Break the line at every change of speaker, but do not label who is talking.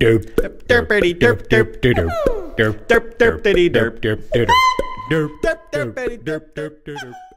derp derp derp derp Derpity derp.
derp derp derp derp
derp derp derp derp derp.
derp derp derp
derp.
derp derp